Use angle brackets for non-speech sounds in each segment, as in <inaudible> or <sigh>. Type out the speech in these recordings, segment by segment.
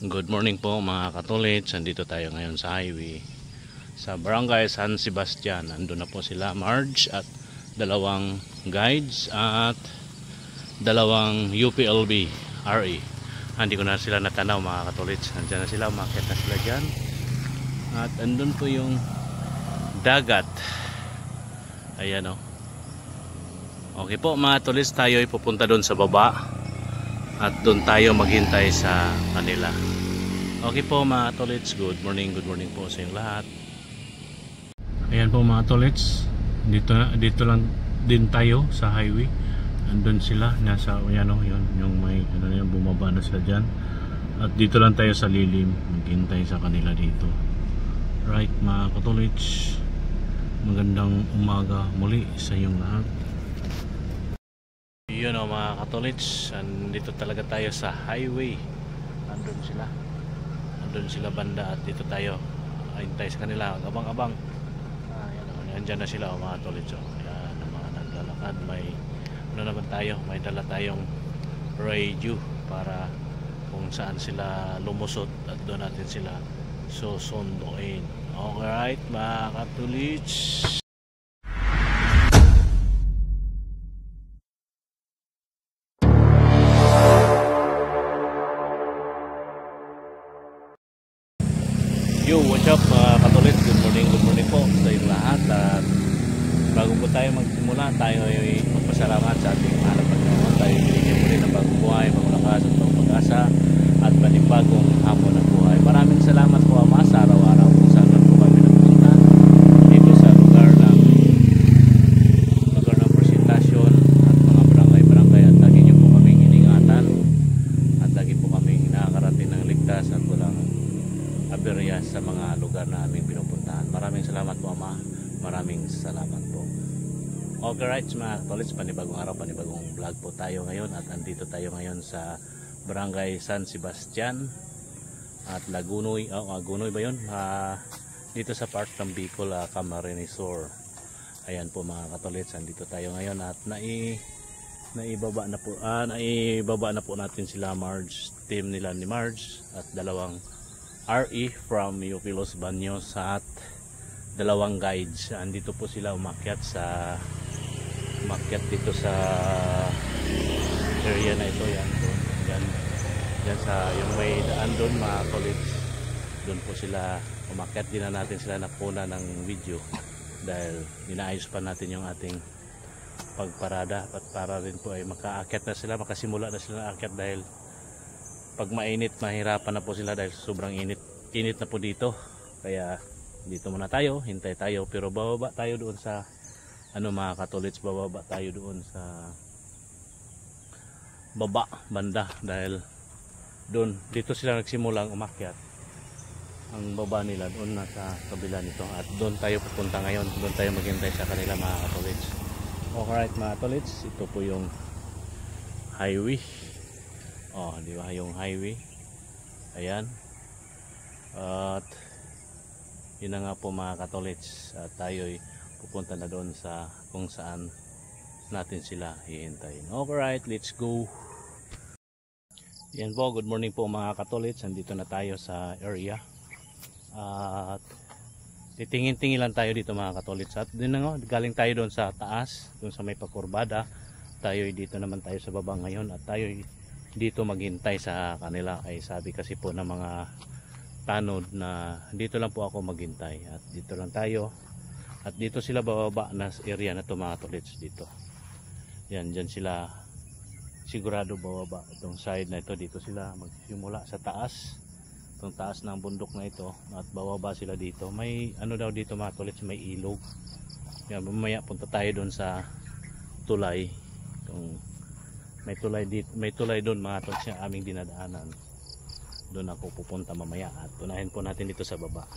Good morning po mga katulits. Nandito tayo ngayon sa highway sa Barangay San Sebastian. Nandun na po sila Marge at dalawang guides at dalawang UPLB RE. Hindi ko na sila natanaw mga katulits. Nandiyan na sila, umakit na sila dyan. At andun po yung dagat. Ayan o. Okay po mga tulis tayo ay pupunta doon sa baba at doon tayo maghintay sa kanila. Okay po mga tolits, good morning, good morning po sa inyong lahat. Ayan po mga tolits, dito, dito lang din tayo sa highway. Andun sila, nasa, ayan o, yun, yung may, ano yun, bumaba na sila dyan. At dito lang tayo sa lilim, maghintay sa kanila dito. Right mga katolits, magandang umaga muli sa inyong lahat. Yun o mga katolits, andito talaga tayo sa highway. Andun sila. Andun sila banda at dito tayo. Hintay sa kanila. Abang-abang. Ah, yan o. Nandyan na sila o mga katolits. O. Yan ang mga naglalakad. May ano naman tayo. May dala tayong radio para kung saan sila lumusot at doon natin sila susunduin. Alright mga katolits. Yo, what's up mga katolit? Good morning, good morning po sa inyong lahat. At bago po tayo magsimula tayo ay magpasalamat sa ating mahal at Panginoon. Tayo binigyan muli ng bagong buhay, bagong lakas at bagong pag-asa at panibagong hapon ng buhay maraming salamat po Ama sa araw-araw kung saan po kami nagpunta dito sa lugar ng lugar ng presentasyon at mga barangay-barangay at lagi niyo po kaming iningatan at lagi po kaming nakakarating ng ligtas at walang aberya sa mga lugar na aming pinupuntahan. Maraming salamat po Ama. Maraming salamat po. Okay right mga katolits, panibagong araw, panibagong vlog po tayo ngayon at andito tayo ngayon sa Barangay San Sebastian at Lagunoy, oh, Lagunoy ba yun? Ah, dito sa part ng Bicol, uh, Camarines Sur. Ayan po mga katolits, andito tayo ngayon at nai naibaba na po ah, naibaba na po natin sila Marge, team nila ni Marge at dalawang RE from UP Los at dalawang guides. Andito po sila umakyat sa umakyat dito sa area na ito. Yan, doon, yan, yan sa yung may daan doon mga colleagues. Doon po sila umakyat din na natin sila napuna ng video <laughs> dahil inaayos pa natin yung ating pagparada at para rin po ay makaakyat na sila makasimula na sila na akyat dahil pag mainit mahirapan na po sila dahil sobrang init init na po dito kaya dito muna tayo hintay tayo pero bababa tayo doon sa ano mga katolits bababa tayo doon sa baba banda dahil doon dito sila nagsimulang umakyat. Ang baba nila doon nasa kabila nito. At doon tayo pupunta ngayon. Doon tayo maghintay sa kanila mga katolits. Alright mga katolits ito po yung highway. Oh di ba? Yung highway. Ayan. At yun na nga po mga katolits. At tayo ay pupunta na doon sa kung saan natin sila hihintayin. Alright let's go. Yan po good morning po mga katolits nandito na tayo sa area. At titingin-tingin lang tayo dito mga katolits at din nga galing tayo doon sa taas doon sa may pakurbada. Tayo ay dito naman tayo sa baba ngayon at tayo ay dito maghintay sa kanila. Ay sabi kasi po ng mga tanod na dito lang po ako maghintay. At dito lang tayo. At dito sila bababa na area na to mga tolits dito yan dyan sila sigurado bababa itong side na ito. Dito sila magsimula sa taas. Itong taas ng bundok na ito at bababa sila dito. May ano daw dito mga tolits may ilog. Yan mamaya punta tayo doon sa tulay. Itong may tulay dito may tulay doon mga tolits yung aming dinadaanan. Doon ako pupunta mamaya at unahin po natin dito sa baba.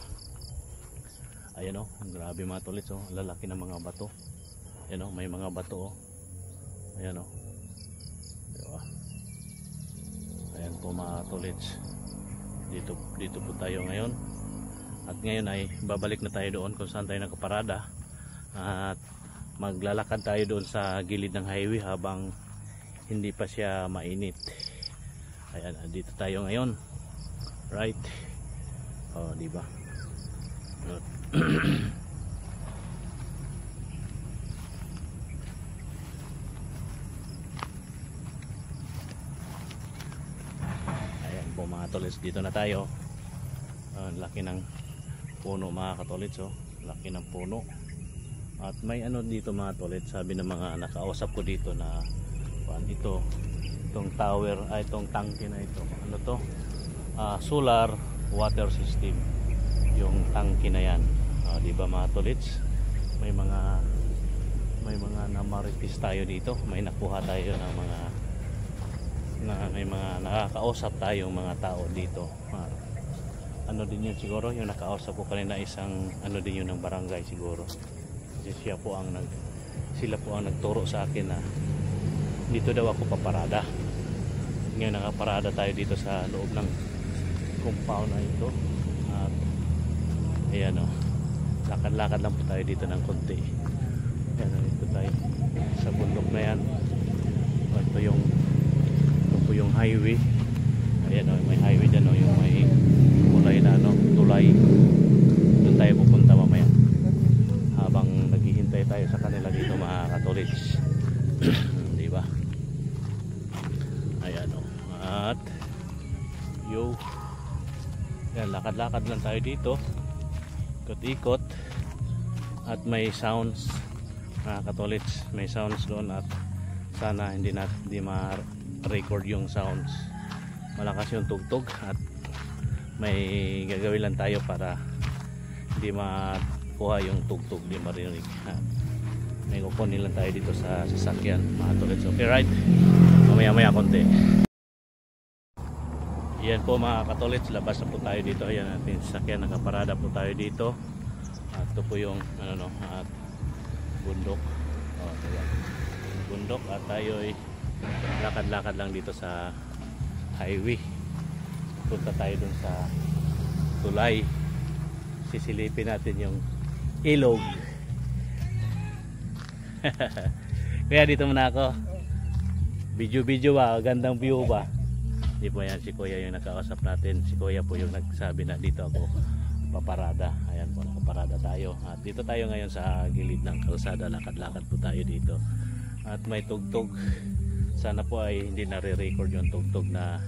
Ayan o, oh, grabe mga tolits oh, lalaki ng mga bato. Ayan o, oh, may mga bato oh. Ayan o diba? ayan po mga tolits dito, dito po tayo ngayon. At ngayon ay babalik na tayo doon kung saan tayo nakaparada at maglalakad tayo doon sa gilid ng highway habang hindi pa siya mainit. Ayan dito tayo ngayon. Right? Oh, di ba? <clears throat> Ayan po mga tolits, dito na tayo. Ah, laki ng puno mga katolits oh. Laki ng puno. At may ano dito mga tolits, sabi ng mga nakausap ko dito na kuan ito, itong tower, ay itong tangke na ito. Ano to? Ah, solar water system. Yung tangke na yan. Ah, di ba mga tolits? May mga may mga namaritis tayo dito. May nakuha tayo ng mga na may mga nakakausap tayong mga tao dito. Ano din yun siguro? Yung nakausap ko kanina isang ano din yun ng barangay siguro. Kasi siya po ang nag sila po ang nagturo sa akin na dito daw ako paparada. Ngayon nakaparada tayo dito sa loob ng compound na ito. At ayan o. Lakad-lakad lang po tayo dito ng konti. Ayan o ito tayo. Sa bundok na yan. Ito yung yung highway. Ayan o may highway dyan o yung may kulay na ano tulay. Doon tayo pupunta mamaya. Habang naghihintay tayo sa kanila dito mga katolits <clears throat> di ba? Ayan o at yo. Yan lakad-lakad lang tayo dito. Ikot-ikot. At may sounds mga katolits may sounds doon at sana hindi na hindi ma-record yung sounds. Malakas yung tugtog at may gagawin lang tayo para hindi makuha yung tugtog di marinig. At may kukunin lang tayo dito sa sasakyan mga tolits okay right? Mamaya maya konti. Yan po mga katolits labas na po tayo dito. Ayan natin sasakyan nakaparada po tayo dito. At ito po yung ano no at bundok. Oh, diba? bundok at tayo ay lakad-lakad lang dito sa highway. Punta tayo dun sa tulay. Sisilipin natin yung ilog. <laughs> Kaya dito muna ako. Video video ba? Gandang view ba? Di po yan si kuya yung nakausap natin. Si kuya po yung nagsabi na dito ako paparada. Ayan po nakaparada tayo. At dito tayo ngayon sa gilid ng kalsada. Lakad-lakad po tayo dito. At may tugtog sana po ay hindi nare-record yung tugtog na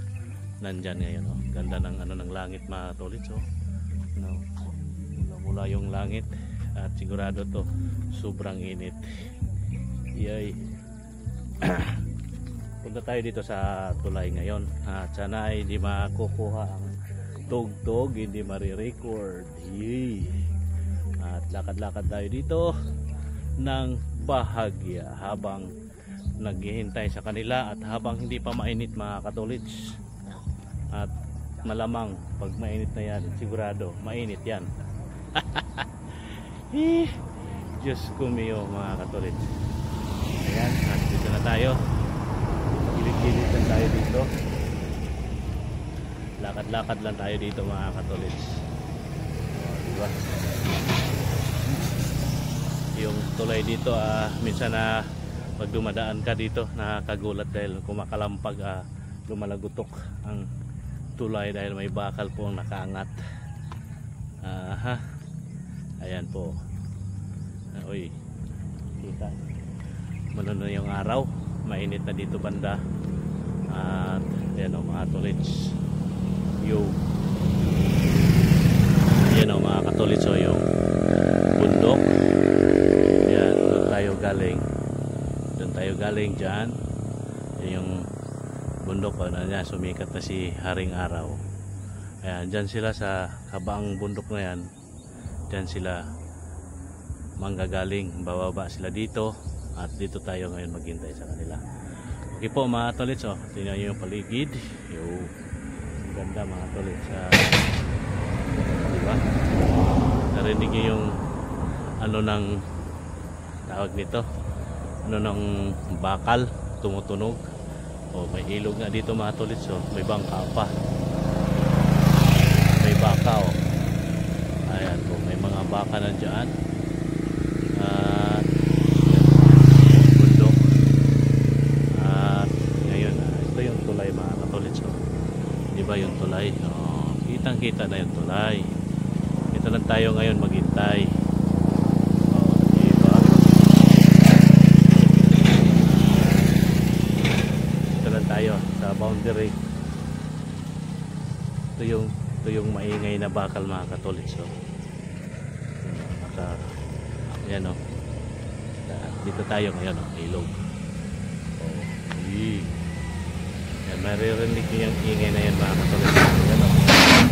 nandyan ngayon oh. ganda ng ano ng langit mga tolits oh. no. mula, mula yung langit at sigurado to sobrang init yay <clears throat> punta tayo dito sa tulay ngayon at sana ay hindi makukuha ang tugtog hindi marirecord yay at lakad-lakad tayo dito ng bahagya habang naghihintay sa kanila at habang hindi pa mainit mga katolits at malamang pag mainit na yan sigurado mainit yan. <laughs> Eh, Diyos ko miyo mga katolits ayan at dito na tayo. Gilid-gilid lang tayo dito. Lakad-lakad lang tayo dito mga katolits diba? Yung tulay dito ah, minsan na pag dumadaan ka dito nakakagulat dahil kumakalampag ah, lumalagutok ang tulay dahil may bakal po ang nakaangat. Aha. Ayan po. Ah, uy. Kita. Manuno yung araw. Mainit na dito banda. At ayan o mga tolits yo. Ayan o mga katolits o yung bundok. Ayan doon tayo galing doon tayo galing dyan. Yan yung bundok ano niya sumikat na si Haring Araw. Ayan dyan sila sa kabaang bundok na yan. Dyan sila manggagaling. Bababa sila dito at dito tayo ngayon maghintay sa kanila. Okay po mga tolits oh, tingnan nyo yung paligid. Yo. Ganda mga tolits sa diba narinig nyo yung ano ng tawag nito ano ng bakal tumutunog oh, may ilog nga dito mga tolits oh. may bangka pa may baka oh. ayan po may mga baka na dyan at bundok at ngayon ah, ito yung tulay mga oh. di ba yung tulay oh. Kitang kita na yung tulay. Ito lang tayo ngayon maghintay. Oh, diba? Ito lang tayo sa boundary. Ito yung ito yung maingay na bakal mga katolik. So, naka, yan o. Dito tayo ngayon o, ilog. Oh. Yan, maririnig nyo yung ingay na yan mga katolik. Yan o.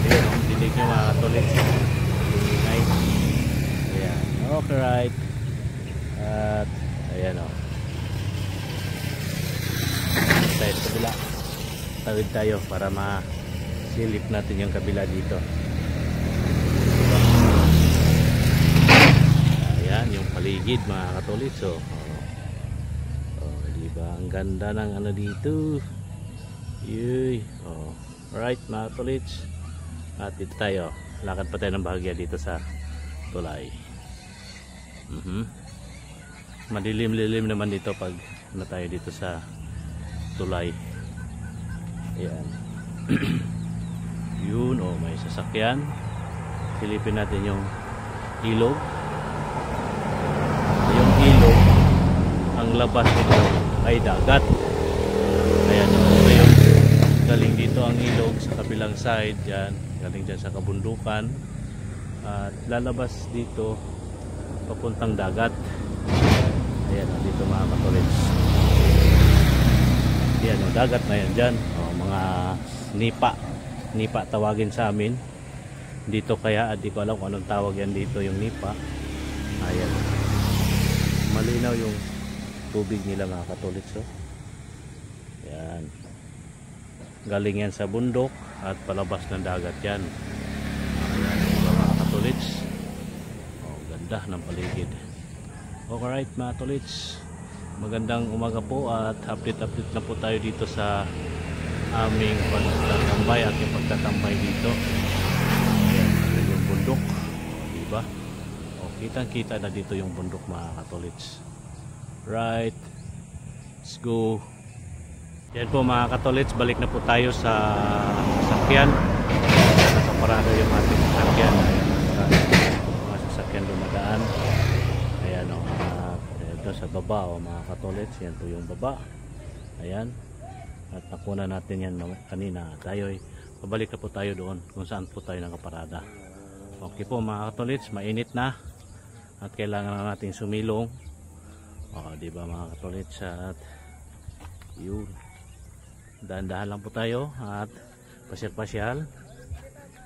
Yan o, dinig nyo mga katolik. Yung ingay. Ayan. Okay, right. At, ayan o. Tayo sa kabila. Tawid tayo para masilip natin yung kabila dito. Ayan, yung paligid mga katolik. So, oh, oh, di ba? Ang ganda ng ano dito. Yuy. Oh. Alright mga tolits. At dito tayo. Lakad pa tayo ng bahagya dito sa tulay. Mhm. Madilim-lilim naman dito pag ano tayo dito sa tulay. Ayan. <clears throat> Yun. Oh, may sasakyan. Silipin natin yung ilog. Yung ilog ang labas nito ay dagat. Ayan. Oh, ngayon galing dito ang ilog sa kabilang side yan galing dyan sa kabundukan at lalabas dito papuntang dagat ayan o, dito mga katolits yan o, dagat na yan dyan o, mga nipa nipa tawagin sa amin. Dito kaya at di ko alam kung anong tawag yan dito yung nipa. Ayan. Malinaw yung tubig nila mga katolits o yan galing yan sa bundok at palabas ng dagat yan. Ayan diba mga katolits oh, ganda ng paligid. Alright mga katolits magandang umaga po at update update na po tayo dito sa aming pagtatambay at yung pagtatambay dito ayan yung bundok diba oh, kitang kita na dito yung bundok mga katolits right let's go yan po mga katolits, balik na po tayo sa sasakyan. Nakaparado yung ating sasakyan. Ayan, mga sasakyan dumadaan. Ayan o. Ito sa baba o mga katolits. Yan po yung baba. Ayan. At nakuna natin yan kanina. Tayo ay pabalik na po tayo doon kung saan po tayo nakaparada. Okay po mga katolits, mainit na. At kailangan na natin sumilong. O, di ba mga katolits? At yun dahan-dahan lang po tayo at pasyal-pasyal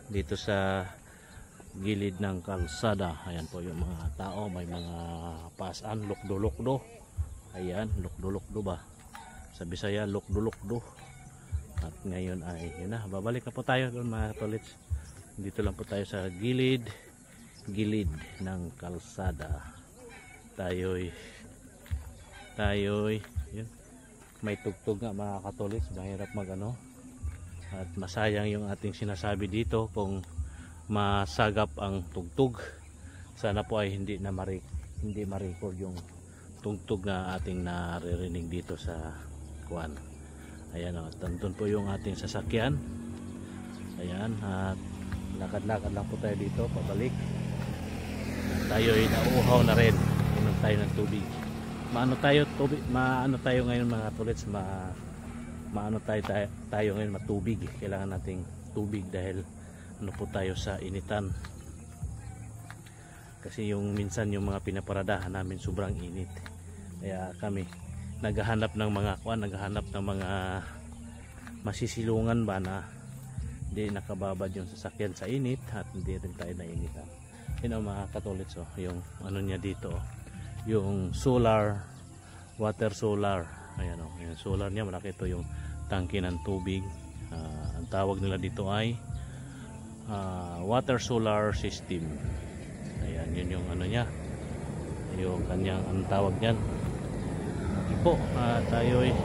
dito sa gilid ng kalsada ayan po yung mga tao may mga pasan lukdo-lukdo ayan lukdo-lukdo ba sa Bisaya lukdo-lukdo at ngayon ay yun na babalik na po tayo doon mga tolits dito lang po tayo sa gilid gilid ng kalsada. Tayo'y tayo'y yun. May tugtog nga mga katolik mahirap mag ano. At masayang yung ating sinasabi dito kung masagap ang tugtog. Sana po ay hindi na marik hindi ma-record yung tugtog na ating naririnig dito sa kuan ayan o tandun po yung ating sasakyan. Ayan at lakad-lakad lang po tayo dito pabalik. Tayo ay nauuhaw na rin. Inom tayo ng tubig. Maano tayo tubig maano tayo ngayon mga tulits ma maano tayo, tayo tayo ngayon matubig. Kailangan nating tubig dahil ano po tayo sa initan. Kasi yung minsan yung mga pinaparadahan namin sobrang init. Kaya kami naghahanap ng mga kuan naghahanap ng mga masisilungan ba na hindi nakababad yung sasakyan sa init at hindi rin tayo nainitan. Yun ang mga katulits oh, yung ano niya dito oh yung solar water solar. Ayan o yung solar niya malaki ito yung tangke ng tubig. Uh, ang tawag nila dito ay uh, water solar system. Ayan yun yung ano niya yung kanyang ang tawag niyan okay po. Uh, tayo ay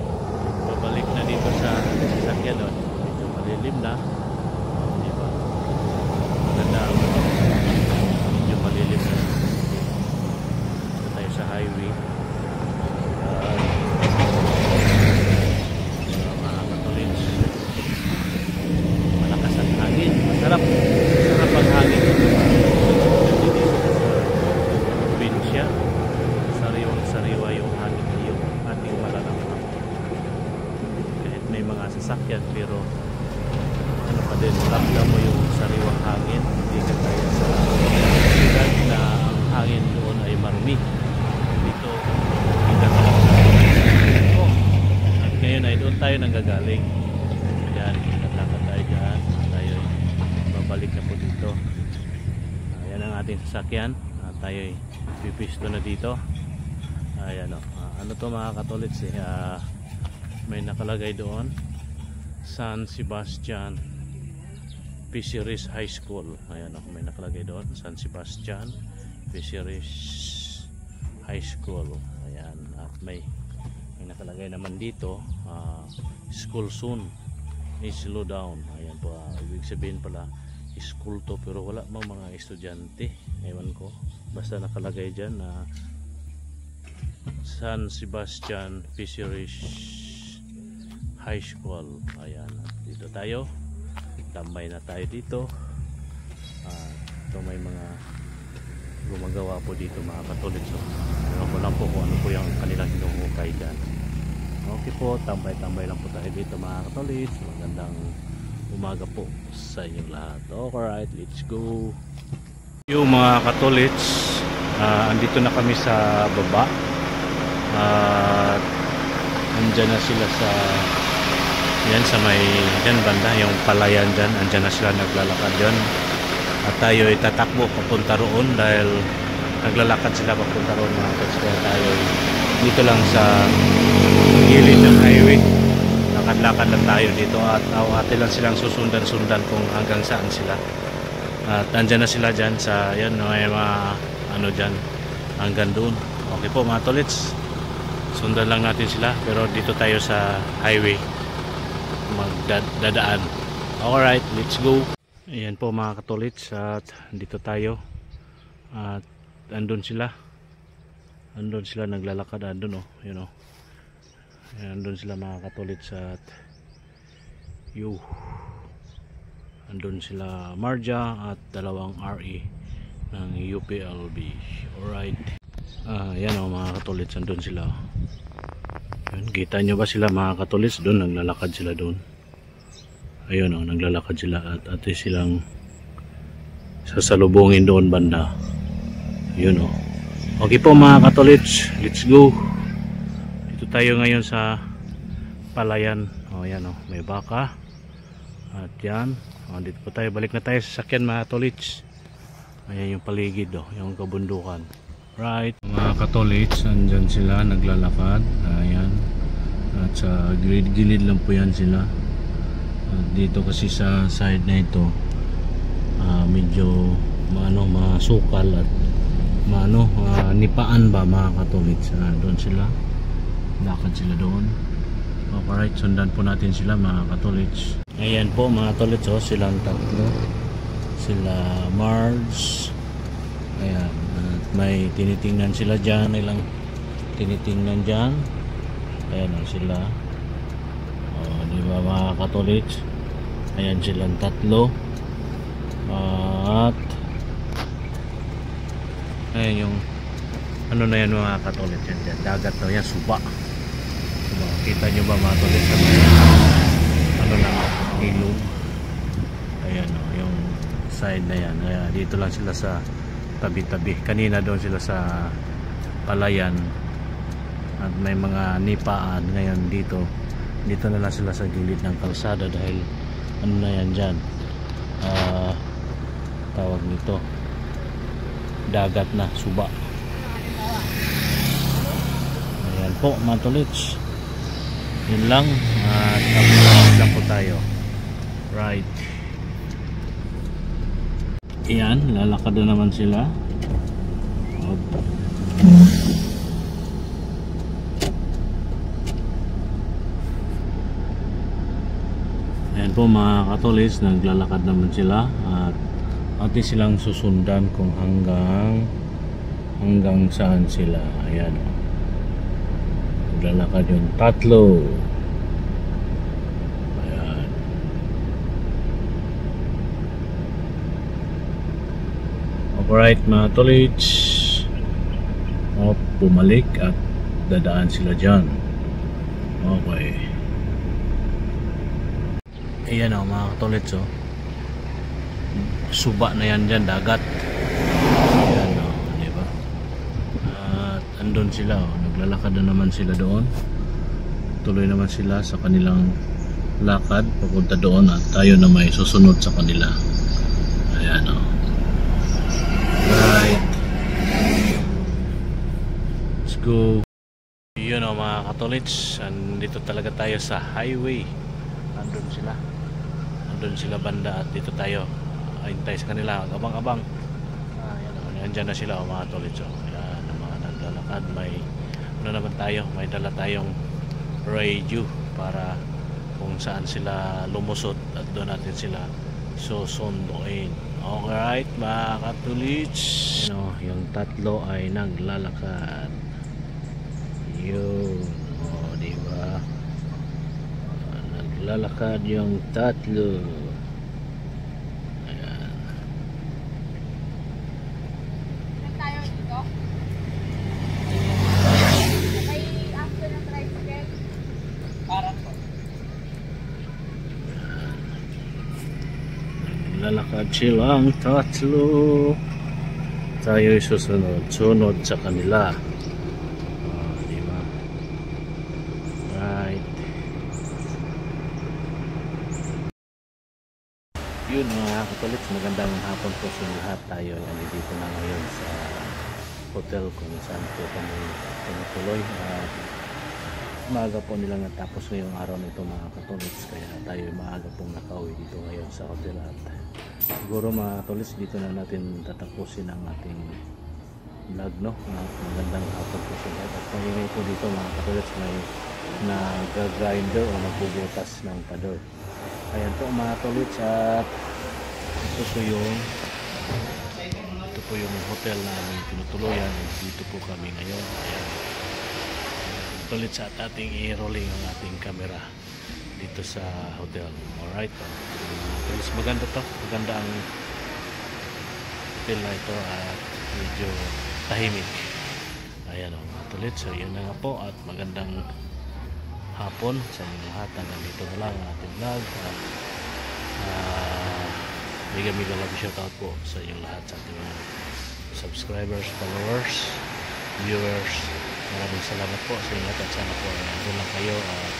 babalik na dito sa sasakyan. Doon medyo malilim na. Diba maganda medyo malilim na sa highway uh, mga katulins malakas ang hangin masarap then ramdam mo yung sariwang hangin hindi ka kaya sa syudad na ang hangin doon ay marumi dito kita ka lang sa oh. at ngayon ay doon tayo nanggagaling yan naglakad tayo dyan. Tayo babalik na po dito. Ayan ang ating sasakyan. Uh, tayo ay pipisto na dito. Ayan o Ah, ano to mga katolits eh? Ah, may nakalagay doon San Sebastian Fisheries High School. Ayan o may nakalagay doon San Sebastian Fisheries High School. Ayan at may nakalagay naman dito ah, school soon. Is slow down. Ayan po ah, ibig sabihin pala school to pero wala mo mga estudyante? Ewan ko. Basta nakalagay dyan na San Sebastian Fisheries High School. Ayan dito tayo. Tambay na tayo dito. Ah, ito may mga gumagawa po dito mga katolik so, pero ko lang po kung ano po yung kanilang hinuhukay dyan okay po tambay tambay lang po tayo dito mga katolik magandang umaga po sa inyong lahat. Alright let's go. Yung mga katolits ah, andito na kami sa baba. At andyan na sila sa yan sa may dyan banda yung palayan dyan. Andyan na sila naglalakad dyan. At tayo ay tatakbo papunta roon dahil naglalakad sila papunta roon mga katolits kaya tayo ay dito lang sa gilid ng highway. Lakad-lakad lang tayo dito at awate lang silang susundan-sundan kung hanggang saan sila. At andyan na sila dyan sa yan may mga ano dyan hanggang doon. Okay po mga tolits. Sundan lang natin sila pero dito tayo sa highway. Magdadaan. Alright let's go. Ayan po mga katolits at dito tayo. At andun sila andun sila naglalakad andun oh you know. Andun sila mga katolits at yu andun sila Marja at dalawang RE ng UPLB alright. Ah yan o mga katolits andun sila. Yun, kita nyo ba sila mga katolits doon naglalakad sila doon. Ayun o naglalakad sila at ate silang sasalubungin doon banda. Yun o okay po mga katolits let's go. Dito tayo ngayon sa palayan. O yan o. May baka. At yan. O, dito po tayo. Balik na tayo sa sakyan mga katolits ayan yung paligid o. Yung kabundukan. Right. Mga katolits andyan sila naglalakad. Ayan. At sa gilid gilid lang po yan sila. At dito kasi sa side na ito ah, medyo maano masukal at maano ah, nipaan ba mga katolits Ah, doon sila? Lakad sila doon? Alright sundan po natin sila mga katolits ayan po mga katolits oh, silang tatlo. Sila Mars ayan at may tinitingnan sila dyan ilang tinitingnan dyan. Ayan oh, sila. Oh, di ba mga katolits ayan silang tatlo. At ayan yung ano na yan mga katolits yan dyan. Dagat na yan suba. Suba. Kita nyo ba mga may ano na ilog ayan o yung side na yan. Kaya dito lang sila sa tabi-tabi. Kanina doon sila sa palayan. At may mga nipaan ngayon dito. Dito na lang sila sa gilid ng kalsada dahil ano na yan dyan. Ah tawag nito dagat na suba ayan po mga tolits yun lang at tapos lang po tayo right Ayan, lalakad na naman sila. Hop. Ayan po mga katolis, naglalakad naman sila at atin silang susundan kung hanggang hanggang saan sila. Ayan. o. Naglalakad yung tatlo. Ayan. Alright mga tolits o, bumalik at dadaan sila dyan okay ayan o mga tolits o suba na yan dyan, dagat. Ayan, oh, di ba? At andun sila, oh, naglalakad na naman sila doon. Tuloy naman sila sa kanilang lakad papunta doon at tayo na may susunod sa kanila. Ayan, oh. Right. Let's go. Yun o mga katolits, andito talaga tayo sa highway. Andun sila. Andun sila banda at dito tayo. Hintay sa kanila, abang-abang. Ah, nandyan na sila o mga katolits. O. Yan, ang mga naglalakad. May, ano naman tayo, may dala tayong radio para kung saan sila lumusot at doon natin sila susunduin. Alright mga katolits. No, yung tatlo ay naglalakad. Yun. O, di ba? Ah, Naglalakad yung tatlo. Ayan. Saan tayo dito? May after ng tricycle? Parang po. Naglalakad silang tatlo. Tayo'y susunod. Sunod sa kanila. Ah, di? Right. Yun mga katolits, magandang hapon po sa lahat. Tayo ay nandito na ngayon sa hotel kung saan po kami tumutuloy. At maaga po nila natapos ngayong araw nito mga katolits. Kaya tayo maaga pong nakauwi dito ngayon sa hotel. At siguro mga katolits, dito na natin tatapusin ang ating vlog no? Magandang hapon po sa lahat. At pangingay po dito mga katolits may nag-grinder o nagbubutas ng pader ayan po mga katolits at ito po yung ito po yung hotel na aming tinutuluyan. Dito po kami ngayon. Ayan. Katolits at ating i-rolling ang ating camera dito sa hotel. Alright. Mga katolits maganda to. Maganda ang hotel na ito at medyo tahimik. Ayan o tulit. So yun na nga po. At magandang hapon sa inyo lahat. Hanggang dito na lang ang ating vlog. At uh, mega mega love shoutout po sa inyo lahat sa ating mga subscribers, followers viewers. Maraming salamat po sa inyo at sana po nandun lang kayo at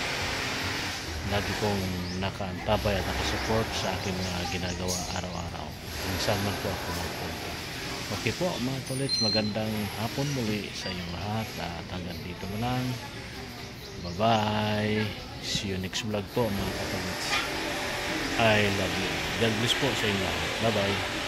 lagi kong nakaantabay at nakasupport sa aking mga ginagawa araw-araw kung saan man po ako magpunta Okay po mga tolets, magandang hapon muli sa inyong lahat at hanggang dito na lang. Bye bye. See you next vlog po mga katolets. I love you. God bless po sa inyo lahat. Bye bye.